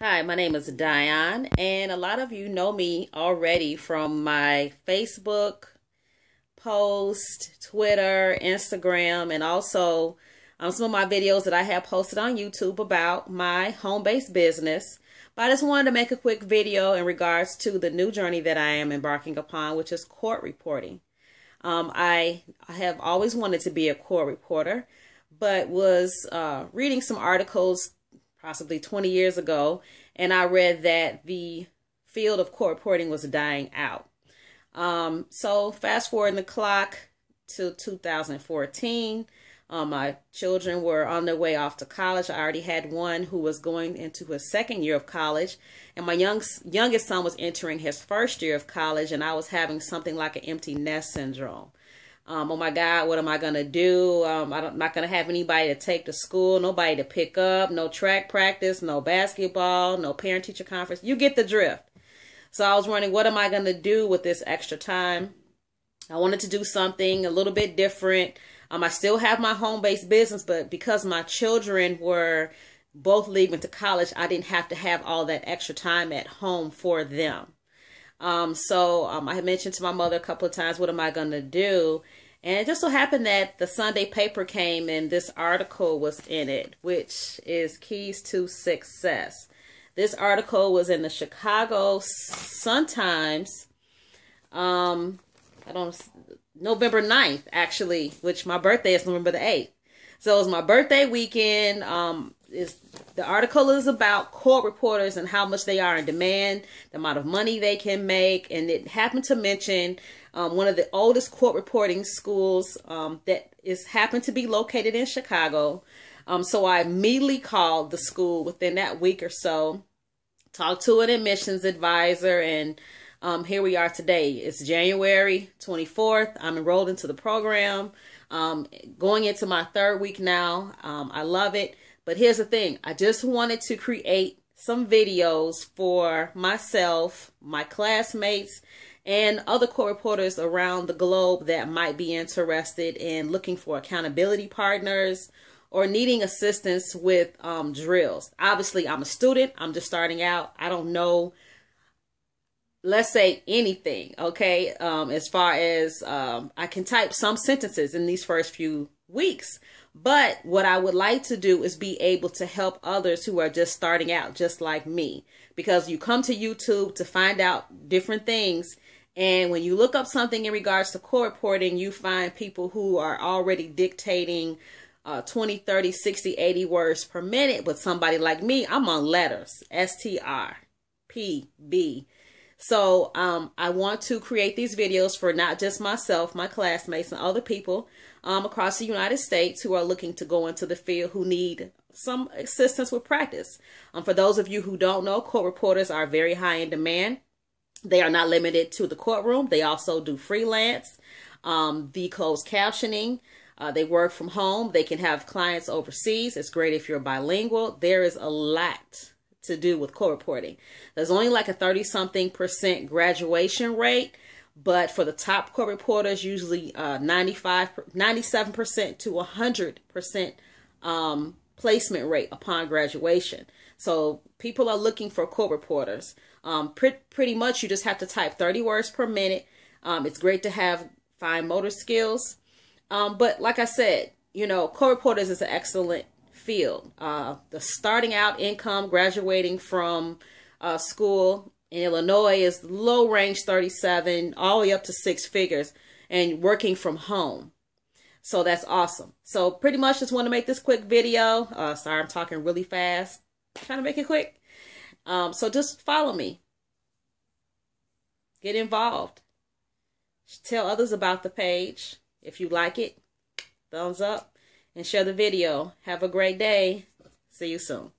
Hi, my name is Diane, and a lot of you know me already from my Facebook post, Twitter, Instagram, and also um, some of my videos that I have posted on YouTube about my home-based business. But I just wanted to make a quick video in regards to the new journey that I am embarking upon, which is court reporting. Um, I, I have always wanted to be a court reporter, but was uh, reading some articles possibly 20 years ago, and I read that the field of court reporting was dying out. Um, so fast forward the clock to 2014. Um, my children were on their way off to college. I already had one who was going into his second year of college, and my young, youngest son was entering his first year of college, and I was having something like an empty nest syndrome. Um, oh my God, what am I going to do? Um, I'm not going to have anybody to take to school, nobody to pick up, no track practice, no basketball, no parent teacher conference. You get the drift. So I was wondering, what am I going to do with this extra time? I wanted to do something a little bit different. Um, I still have my home based business, but because my children were both leaving to college, I didn't have to have all that extra time at home for them. Um, so um, I had mentioned to my mother a couple of times, what am I going to do? And it just so happened that the Sunday paper came and this article was in it, which is Keys to Success. This article was in the Chicago Sun-Times. Um, I don't November 9th, actually, which my birthday is November the 8th. So it was my birthday weekend. Um, is the article is about court reporters and how much they are in demand, the amount of money they can make, and it happened to mention um, one of the oldest court reporting schools um, that is happened to be located in Chicago. Um, so I immediately called the school within that week or so, talked to an admissions advisor, and um, here we are today. It's January 24th. I'm enrolled into the program, um, going into my third week now. Um, I love it. But here's the thing I just wanted to create some videos for myself, my classmates, and other court reporters around the globe that might be interested in looking for accountability partners or needing assistance with um, drills. Obviously, I'm a student, I'm just starting out. I don't know, let's say anything, okay, um, as far as um, I can type some sentences in these first few weeks. But what I would like to do is be able to help others who are just starting out, just like me. Because you come to YouTube to find out different things. And when you look up something in regards to court reporting, you find people who are already dictating uh, 20, 30, 60, 80 words per minute. But somebody like me, I'm on letters S T R P B. So um, I want to create these videos for not just myself, my classmates, and other people um, across the United States who are looking to go into the field who need some assistance with practice. Um, for those of you who don't know, court reporters are very high in demand. They are not limited to the courtroom. They also do freelance, um, the closed captioning. Uh, they work from home. They can have clients overseas. It's great if you're bilingual. There is a lot to do with court reporting. There's only like a 30 something percent graduation rate, but for the top court reporters, usually uh, 95, 97% to 100% um, placement rate upon graduation. So people are looking for court reporters. Um, pre- pretty much, you just have to type 30 words per minute. Um, it's great to have fine motor skills. Um, but like I said, you know, court reporters is an excellent field. Uh, the starting out income, graduating from uh, school in Illinois is low range 37, all the way up to six figures, and working from home. So that's awesome. So pretty much just want to make this quick video. Uh, sorry, I'm talking really fast. Trying to make it quick. Um, so just follow me. Get involved. Tell others about the page. If you like it, thumbs up and share the video. Have a great day. See you soon.